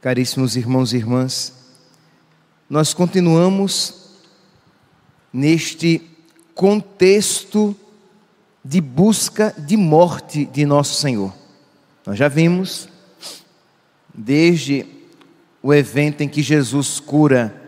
Caríssimos irmãos e irmãs, nós continuamos neste contexto de busca de morte de nosso Senhor. Nós já vimos, desde o evento em que Jesus cura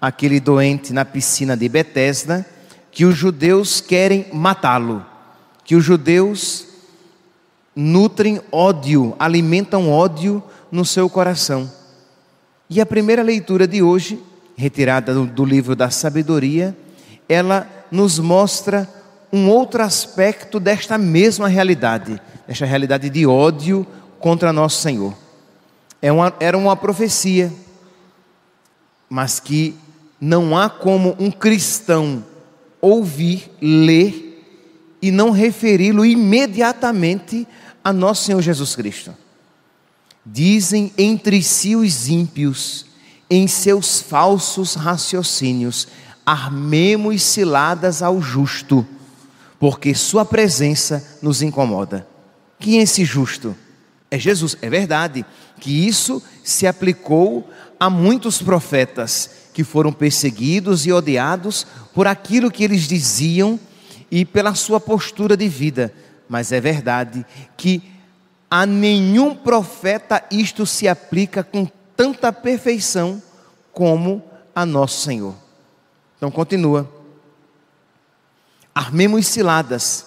aquele doente na piscina de Betesda, que os judeus querem matá-lo, que os judeus nutrem ódio, alimentam ódio no seu coração. E a primeira leitura de hoje, retirada do, livro da sabedoria, ela nos mostra um outro aspecto desta mesma realidade, desta realidade de ódio contra nosso Senhor. É uma, era uma profecia, mas que não há como um cristão ouvir, ler e não referi-lo imediatamente a nosso Senhor Jesus Cristo. Dizem entre si os ímpios, em seus falsos raciocínios, armemos ciladas ao justo, porque sua presença nos incomoda. Quem é esse justo? É Jesus, é verdade que isso se aplicou a muitos profetas que foram perseguidos e odiados por aquilo que eles diziam e pela sua postura de vida. Mas é verdade que a nenhum profeta isto se aplica com tanta perfeição como a nosso Senhor. Então continua. Armemos ciladas.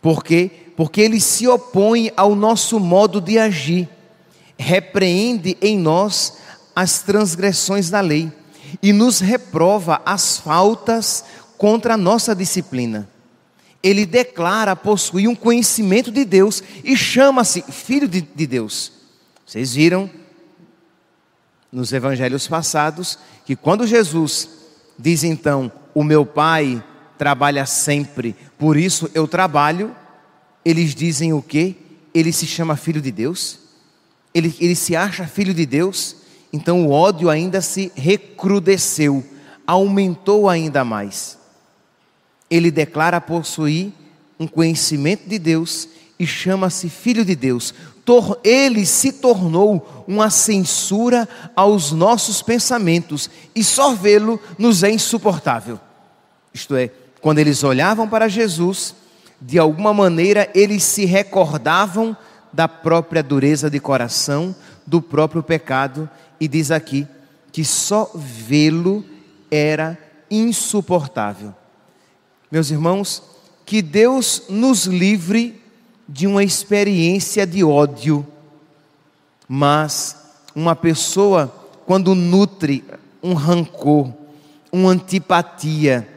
Por quê? Porque ele se opõe ao nosso modo de agir. Repreende em nós as transgressões da lei e nos reprova as faltas contra a nossa disciplina. Ele declara possuir um conhecimento de Deus e chama-se Filho de, de Deus. Vocês viram nos evangelhos passados que quando Jesus diz então: O meu Pai trabalha sempre, por isso eu trabalho, eles dizem o que? Ele se chama Filho de Deus? Ele, ele se acha Filho de Deus? Então o ódio ainda se recrudesceu, aumentou ainda mais ele declara possuir um conhecimento de Deus e chama-se Filho de Deus. Ele se tornou uma censura aos nossos pensamentos e só vê-lo nos é insuportável. Isto é, quando eles olhavam para Jesus, de alguma maneira eles se recordavam da própria dureza de coração, do próprio pecado, e diz aqui que só vê-lo era insuportável. Meus irmãos, que Deus nos livre de uma experiência de ódio, mas uma pessoa, quando nutre um rancor, uma antipatia,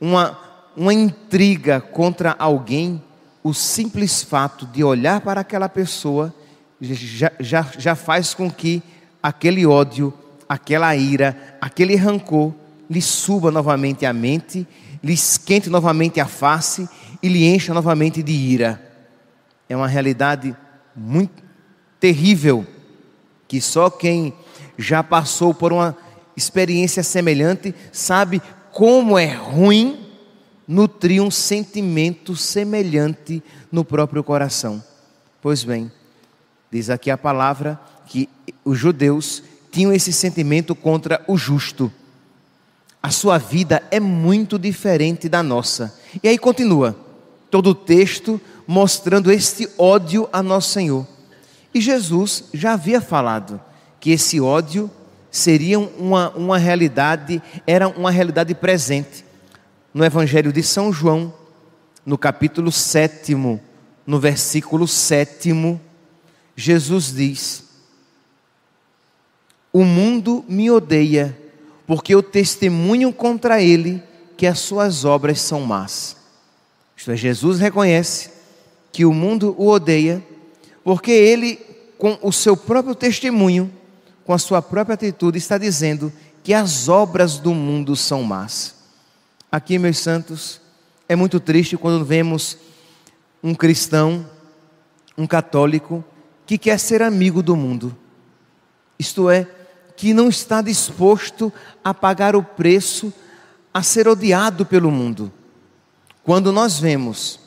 uma, uma intriga contra alguém, o simples fato de olhar para aquela pessoa já, já, já faz com que aquele ódio, aquela ira, aquele rancor lhe suba novamente à mente lhe esquente novamente a face e lhe encha novamente de ira. É uma realidade muito terrível que só quem já passou por uma experiência semelhante sabe como é ruim nutrir um sentimento semelhante no próprio coração. Pois bem, diz aqui a palavra que os judeus tinham esse sentimento contra o justo a sua vida é muito diferente da nossa. E aí continua todo o texto mostrando este ódio a nosso Senhor. E Jesus já havia falado que esse ódio seria uma, uma realidade, era uma realidade presente. No Evangelho de São João, no capítulo 7, no versículo 7, Jesus diz: O mundo me odeia porque eu testemunho contra ele que as suas obras são más. Isto é, Jesus reconhece que o mundo o odeia, porque ele, com o seu próprio testemunho, com a sua própria atitude, está dizendo que as obras do mundo são más. Aqui, meus santos, é muito triste quando vemos um cristão, um católico, que quer ser amigo do mundo. Isto é, que não está disposto a pagar o preço a ser odiado pelo mundo. Quando nós vemos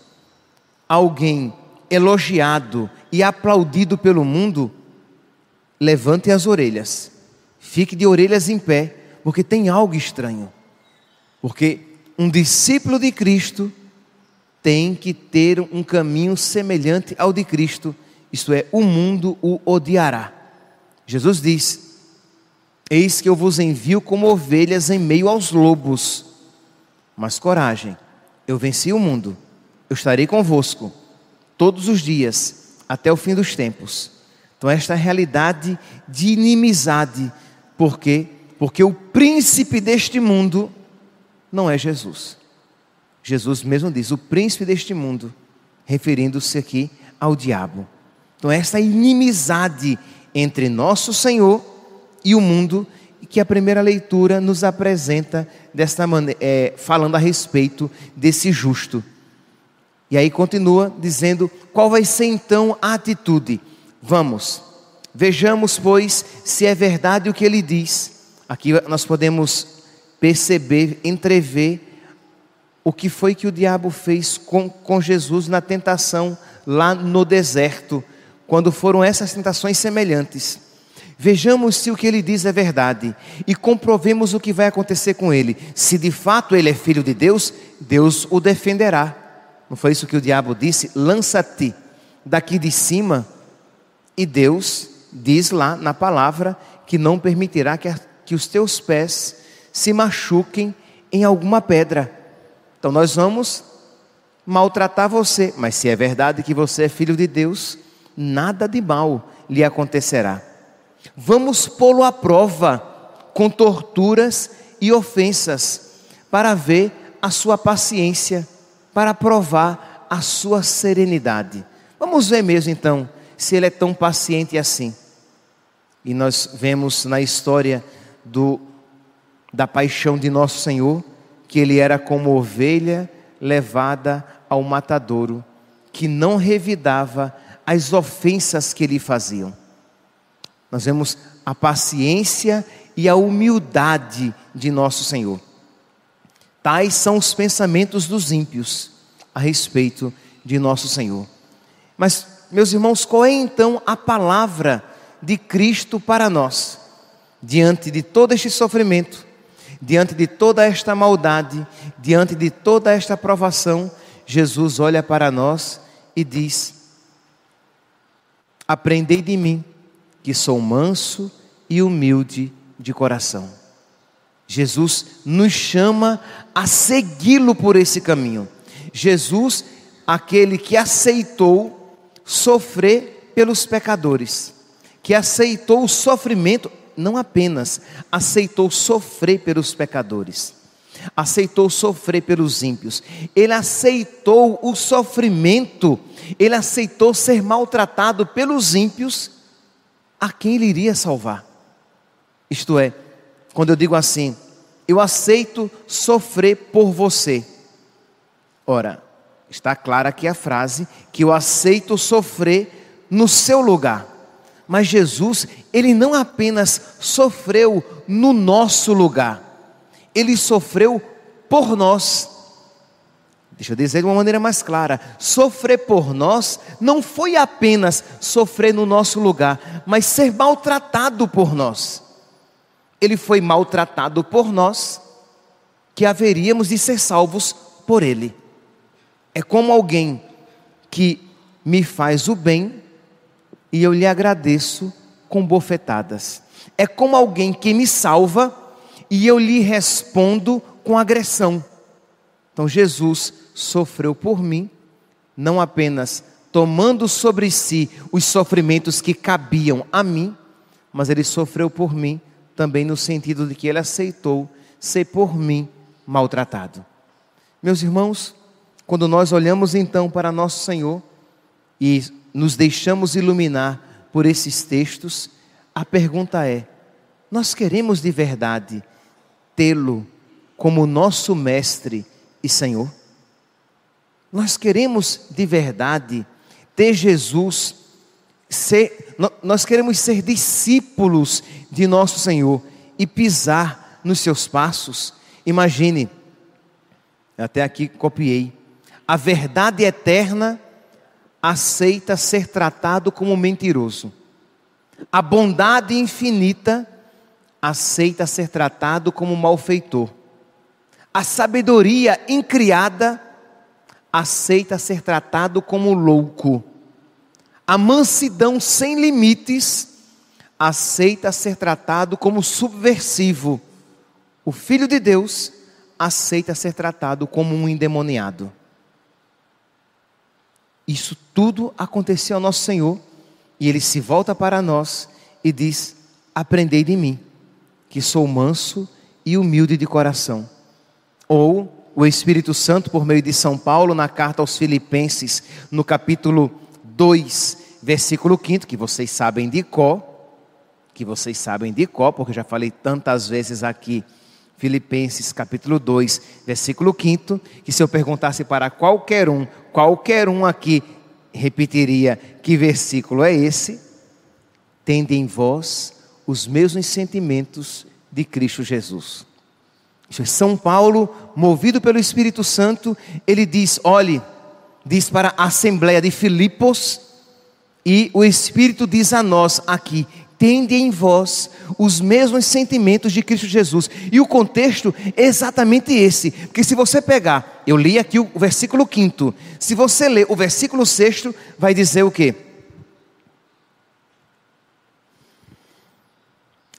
alguém elogiado e aplaudido pelo mundo, levante as orelhas, fique de orelhas em pé, porque tem algo estranho. Porque um discípulo de Cristo tem que ter um caminho semelhante ao de Cristo, isto é, o mundo o odiará. Jesus diz: Eis que eu vos envio como ovelhas em meio aos lobos. Mas coragem, eu venci o mundo, eu estarei convosco todos os dias, até o fim dos tempos. Então, esta é realidade de inimizade, por quê? Porque o príncipe deste mundo não é Jesus. Jesus mesmo diz: o príncipe deste mundo, referindo-se aqui ao diabo. Então, esta inimizade entre nosso Senhor e o mundo, que a primeira leitura nos apresenta desta maneira, é, falando a respeito desse justo. E aí continua dizendo qual vai ser então a atitude. Vamos, vejamos, pois, se é verdade o que ele diz. Aqui nós podemos perceber, entrever o que foi que o diabo fez com, com Jesus na tentação lá no deserto, quando foram essas tentações semelhantes. Vejamos se o que ele diz é verdade e comprovemos o que vai acontecer com ele. Se de fato ele é filho de Deus, Deus o defenderá. Não foi isso que o diabo disse? Lança-te daqui de cima. E Deus diz lá na palavra que não permitirá que, que os teus pés se machuquem em alguma pedra. Então nós vamos maltratar você, mas se é verdade que você é filho de Deus, nada de mal lhe acontecerá. Vamos pô-lo à prova com torturas e ofensas, para ver a sua paciência, para provar a sua serenidade. Vamos ver mesmo então se ele é tão paciente assim. E nós vemos na história do, da paixão de nosso Senhor que ele era como ovelha levada ao matadouro, que não revidava as ofensas que lhe faziam. Nós vemos a paciência e a humildade de nosso Senhor. Tais são os pensamentos dos ímpios a respeito de nosso Senhor. Mas, meus irmãos, qual é então a palavra de Cristo para nós? Diante de todo este sofrimento, diante de toda esta maldade, diante de toda esta provação, Jesus olha para nós e diz: Aprendei de mim, que sou manso e humilde de coração. Jesus nos chama a segui-lo por esse caminho. Jesus, aquele que aceitou sofrer pelos pecadores, que aceitou o sofrimento não apenas aceitou sofrer pelos pecadores, aceitou sofrer pelos ímpios, ele aceitou o sofrimento, ele aceitou ser maltratado pelos ímpios, a quem ele iria salvar. Isto é, quando eu digo assim, eu aceito sofrer por você. Ora, está clara aqui a frase que eu aceito sofrer no seu lugar. Mas Jesus, ele não apenas sofreu no nosso lugar, ele sofreu por nós. Deixa eu dizer de uma maneira mais clara: sofrer por nós não foi apenas sofrer no nosso lugar, mas ser maltratado por nós. Ele foi maltratado por nós, que haveríamos de ser salvos por ele. É como alguém que me faz o bem e eu lhe agradeço com bofetadas. É como alguém que me salva e eu lhe respondo com agressão. Então Jesus sofreu por mim, não apenas tomando sobre si os sofrimentos que cabiam a mim, mas ele sofreu por mim também no sentido de que ele aceitou ser por mim maltratado. Meus irmãos, quando nós olhamos então para nosso Senhor e nos deixamos iluminar por esses textos, a pergunta é: nós queremos de verdade tê-lo como nosso mestre e Senhor? Nós queremos de verdade ter Jesus, ser, nós queremos ser discípulos de nosso Senhor e pisar nos seus passos. Imagine, até aqui copiei, a verdade eterna aceita ser tratado como mentiroso. A bondade infinita aceita ser tratado como malfeitor. A sabedoria incriada aceita ser tratado como louco. A mansidão sem limites aceita ser tratado como subversivo. O filho de Deus aceita ser tratado como um endemoniado. Isso tudo aconteceu ao nosso Senhor e ele se volta para nós e diz: Aprendei de mim, que sou manso e humilde de coração. Ou o Espírito Santo, por meio de São Paulo, na carta aos Filipenses, no capítulo 2, versículo 5, que vocês sabem de có, que vocês sabem de có, porque já falei tantas vezes aqui, Filipenses capítulo 2, versículo 5, que se eu perguntasse para qualquer um, qualquer um aqui repetiria que versículo é esse? Tende em vós os mesmos sentimentos de Cristo Jesus. É São Paulo, movido pelo Espírito Santo, ele diz: olhe, diz para a Assembleia de Filipos, e o Espírito diz a nós aqui: tende em vós os mesmos sentimentos de Cristo Jesus. E o contexto é exatamente esse. Porque se você pegar, eu li aqui o versículo 5. Se você ler o versículo 6, vai dizer o quê?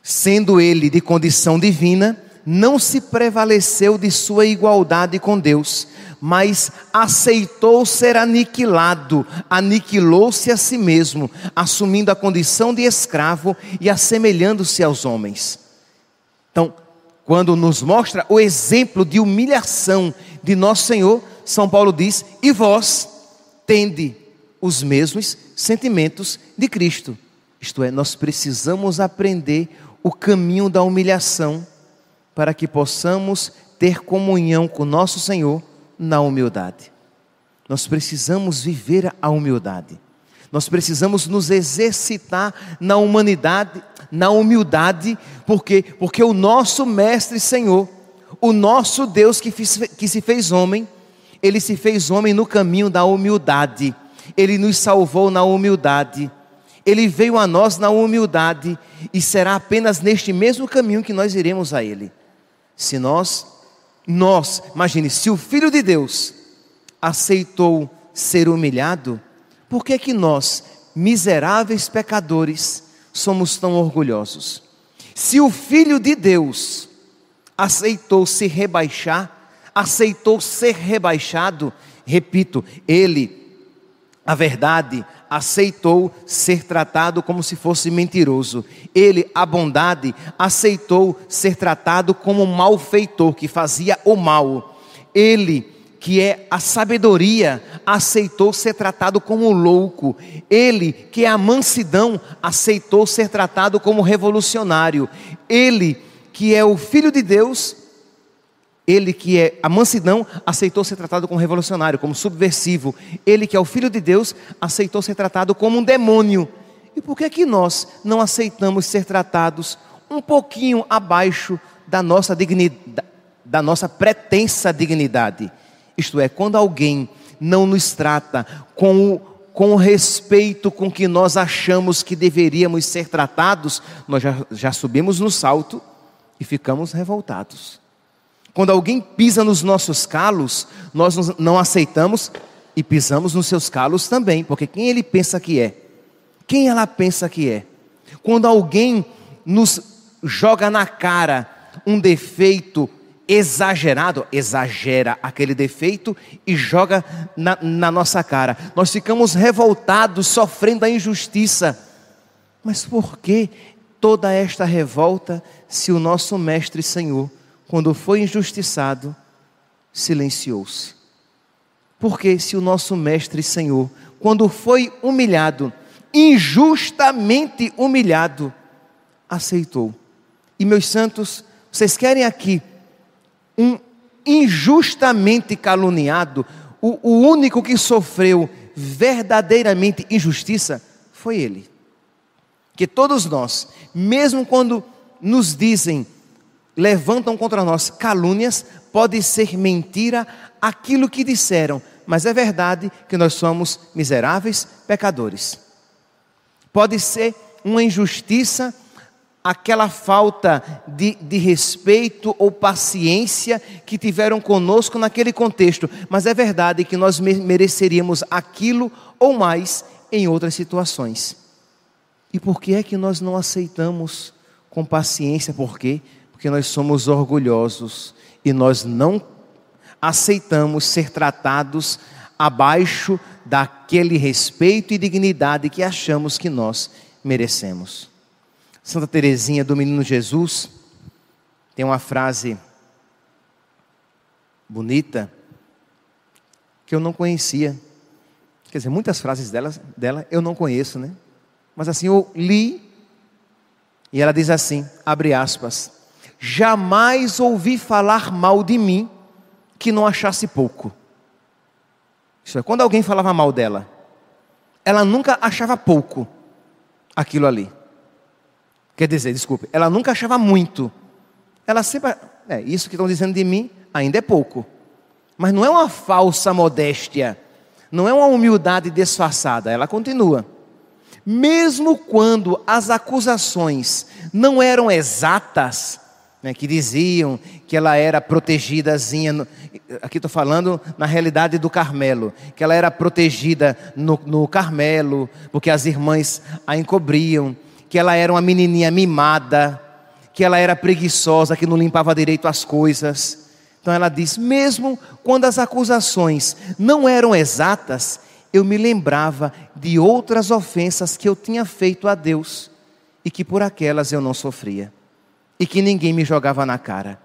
Sendo ele de condição divina, não se prevaleceu de sua igualdade com Deus, mas aceitou ser aniquilado, aniquilou-se a si mesmo, assumindo a condição de escravo e assemelhando-se aos homens. Então, quando nos mostra o exemplo de humilhação de nosso Senhor, São Paulo diz: E vós tende os mesmos sentimentos de Cristo. Isto é, nós precisamos aprender o caminho da humilhação para que possamos ter comunhão com nosso Senhor na humildade. Nós precisamos viver a humildade. Nós precisamos nos exercitar na humanidade, na humildade, porque porque o nosso mestre Senhor, o nosso Deus que, fiz, que se fez homem, ele se fez homem no caminho da humildade. Ele nos salvou na humildade. Ele veio a nós na humildade e será apenas neste mesmo caminho que nós iremos a ele. Se nós, nós, imagine, se o Filho de Deus aceitou ser humilhado, por que que nós, miseráveis pecadores, somos tão orgulhosos? Se o Filho de Deus aceitou se rebaixar, aceitou ser rebaixado, repito, ele, a verdade, aceitou ser tratado como se fosse mentiroso. Ele, a bondade, aceitou ser tratado como malfeitor que fazia o mal. Ele, que é a sabedoria, aceitou ser tratado como louco. Ele, que é a mansidão, aceitou ser tratado como revolucionário. Ele, que é o filho de Deus, ele que é a mansidão aceitou ser tratado como revolucionário, como subversivo. Ele que é o filho de Deus aceitou ser tratado como um demônio. E por que que nós não aceitamos ser tratados um pouquinho abaixo da nossa dignidade, da nossa pretensa dignidade? Isto é, quando alguém não nos trata com o, com o respeito com que nós achamos que deveríamos ser tratados, nós já, já subimos no salto e ficamos revoltados. Quando alguém pisa nos nossos calos, nós não aceitamos e pisamos nos seus calos também, porque quem ele pensa que é? Quem ela pensa que é? Quando alguém nos joga na cara um defeito exagerado, exagera aquele defeito e joga na, na, nossa cara. Nós ficamos revoltados, sofrendo a injustiça. Mas por que toda esta revolta se o nosso Mestre Senhor quando foi injustiçado, silenciou-se. Porque se o nosso Mestre e Senhor, quando foi humilhado, injustamente humilhado, aceitou. E meus santos, vocês querem aqui um injustamente caluniado, o, o único que sofreu verdadeiramente injustiça foi ele. Que todos nós, mesmo quando nos dizem levantam contra nós calúnias, pode ser mentira aquilo que disseram, mas é verdade que nós somos miseráveis pecadores. Pode ser uma injustiça, aquela falta de, de respeito ou paciência que tiveram conosco naquele contexto, mas é verdade que nós mereceríamos aquilo ou mais em outras situações. E por que é que nós não aceitamos com paciência? Por quê? Porque nós somos orgulhosos e nós não aceitamos ser tratados abaixo daquele respeito e dignidade que achamos que nós merecemos. Santa Teresinha do Menino Jesus tem uma frase bonita que eu não conhecia. Quer dizer, muitas frases dela, dela eu não conheço, né? Mas assim, eu li e ela diz assim, abre aspas, jamais ouvi falar mal de mim que não achasse pouco. Isso é, quando alguém falava mal dela, ela nunca achava pouco aquilo ali. Quer dizer, desculpe, ela nunca achava muito. Ela sempre, é, isso que estão dizendo de mim ainda é pouco. Mas não é uma falsa modéstia, não é uma humildade disfarçada, ela continua. Mesmo quando as acusações não eram exatas, né, que diziam que ela era protegidazinha, aqui estou falando na realidade do Carmelo, que ela era protegida no, no Carmelo, porque as irmãs a encobriam, que ela era uma menininha mimada, que ela era preguiçosa, que não limpava direito as coisas. Então ela diz: mesmo quando as acusações não eram exatas, eu me lembrava de outras ofensas que eu tinha feito a Deus e que por aquelas eu não sofria e que ninguém me jogava na cara.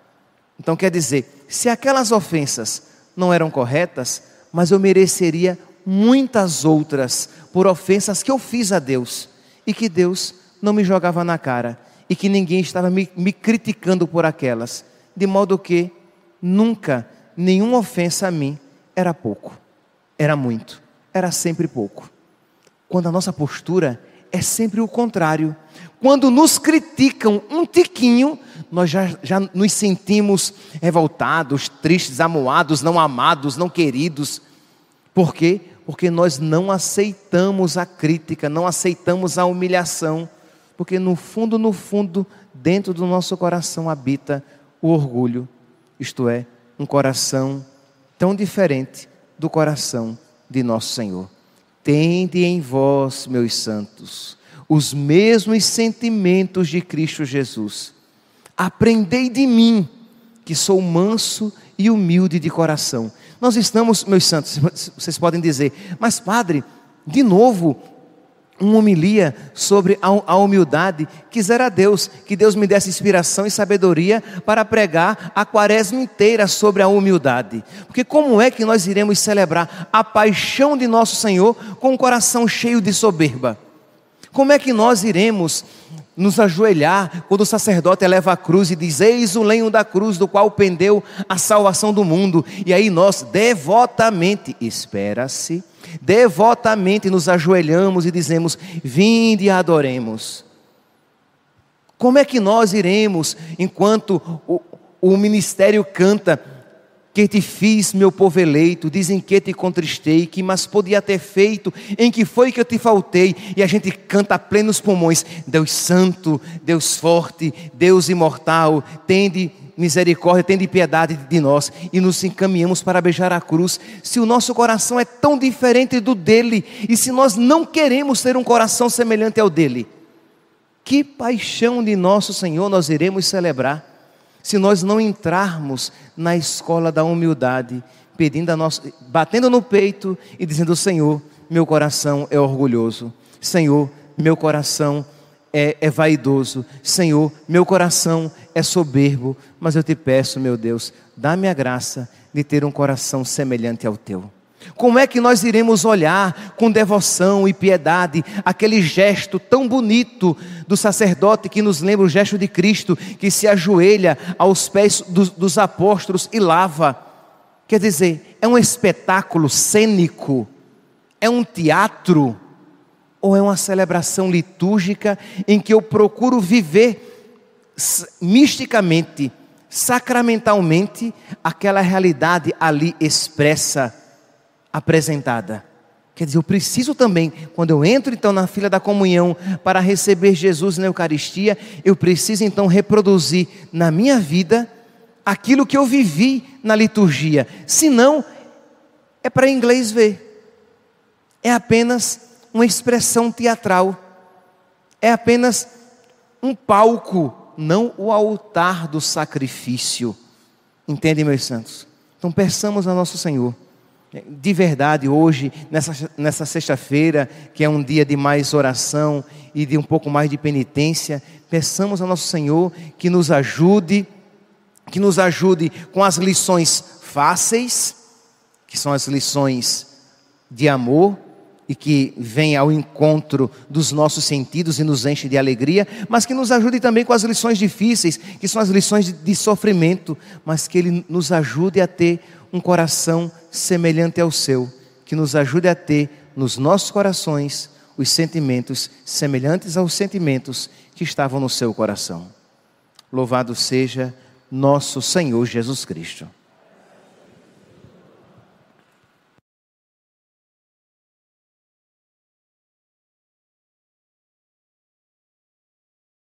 Então quer dizer, se aquelas ofensas não eram corretas, mas eu mereceria muitas outras por ofensas que eu fiz a Deus e que Deus não me jogava na cara e que ninguém estava me, me criticando por aquelas, de modo que nunca nenhuma ofensa a mim era pouco, era muito, era sempre pouco. Quando a nossa postura é sempre o contrário. Quando nos criticam um tiquinho, nós já, já nos sentimos revoltados, tristes, amuados, não amados, não queridos. Por quê? Porque nós não aceitamos a crítica, não aceitamos a humilhação. Porque no fundo, no fundo, dentro do nosso coração habita o orgulho, isto é, um coração tão diferente do coração de nosso Senhor. Tende em vós, meus santos, os mesmos sentimentos de Cristo Jesus. Aprendei de mim, que sou manso e humilde de coração. Nós estamos, meus santos, vocês podem dizer, mas padre, de novo, uma homilia sobre a humildade. Quisera Deus que Deus me desse inspiração e sabedoria para pregar a quaresma inteira sobre a humildade. Porque como é que nós iremos celebrar a paixão de nosso Senhor com um coração cheio de soberba? Como é que nós iremos nos ajoelhar quando o sacerdote eleva a cruz e diz: Eis o lenho da cruz do qual pendeu a salvação do mundo? E aí nós devotamente, espera-se, devotamente nos ajoelhamos e dizemos: Vinde e adoremos. Como é que nós iremos, enquanto o, o ministério canta, que te fiz, meu povo eleito, dizem que te contristei, que mas podia ter feito, em que foi que eu te faltei, e a gente canta a plenos pulmões: Deus Santo, Deus Forte, Deus Imortal, tende misericórdia, tende piedade de nós, e nos encaminhamos para beijar a cruz. Se o nosso coração é tão diferente do dele, e se nós não queremos ter um coração semelhante ao dele, que paixão de nosso Senhor nós iremos celebrar? Se nós não entrarmos na escola da humildade, pedindo a nossa, batendo no peito e dizendo: Senhor, meu coração é orgulhoso, Senhor, meu coração é, é vaidoso, Senhor, meu coração é soberbo, mas eu te peço, meu Deus, dá-me a graça de ter um coração semelhante ao teu. Como é que nós iremos olhar com devoção e piedade aquele gesto tão bonito do sacerdote que nos lembra o gesto de Cristo, que se ajoelha aos pés dos, dos apóstolos e lava? Quer dizer, é um espetáculo cênico, é um teatro, ou é uma celebração litúrgica em que eu procuro viver misticamente, sacramentalmente, aquela realidade ali expressa apresentada. Quer dizer, eu preciso também, quando eu entro então na fila da comunhão para receber Jesus na Eucaristia, eu preciso então reproduzir na minha vida aquilo que eu vivi na liturgia. Senão, é para inglês ver. É apenas uma expressão teatral. É apenas um palco, não o altar do sacrifício. Entendem, meus santos? Então peçamos a nosso Senhor de verdade, hoje, nessa, nessa sexta-feira, que é um dia de mais oração e de um pouco mais de penitência, peçamos ao nosso Senhor que nos ajude, que nos ajude com as lições fáceis, que são as lições de amor e que vem ao encontro dos nossos sentidos e nos enche de alegria, mas que nos ajude também com as lições difíceis, que são as lições de, de sofrimento, mas que Ele nos ajude a ter um coração semelhante ao seu, que nos ajude a ter nos nossos corações os sentimentos semelhantes aos sentimentos que estavam no seu coração. Louvado seja nosso Senhor Jesus Cristo.